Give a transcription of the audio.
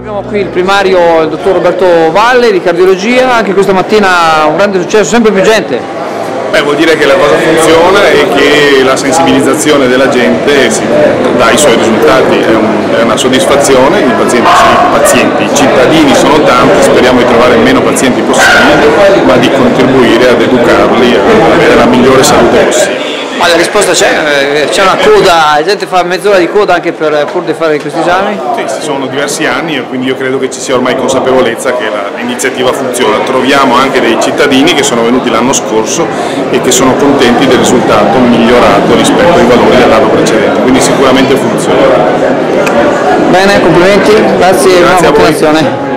Abbiamo qui il primario, il dottor Roberto Valle di cardiologia, anche questa mattina un grande successo, sempre più gente. Beh, vuol dire che la cosa funziona e che la sensibilizzazione della gente si dà i suoi risultati, è, un, è una soddisfazione, i pazienti, i pazienti, i cittadini sono tanti, speriamo di trovare meno pazienti possibili, ma di la risposta c'è, eh, c'è una coda, la gente fa mezz'ora di coda anche per, pur di fare questi esami? Sì, sono diversi anni e quindi io credo che ci sia ormai consapevolezza che l'iniziativa funziona. Troviamo anche dei cittadini che sono venuti l'anno scorso e che sono contenti del risultato migliorato rispetto ai valori dell'anno precedente, quindi sicuramente funziona. Bene, complimenti, grazie, Grazie buona a voi. continuazione.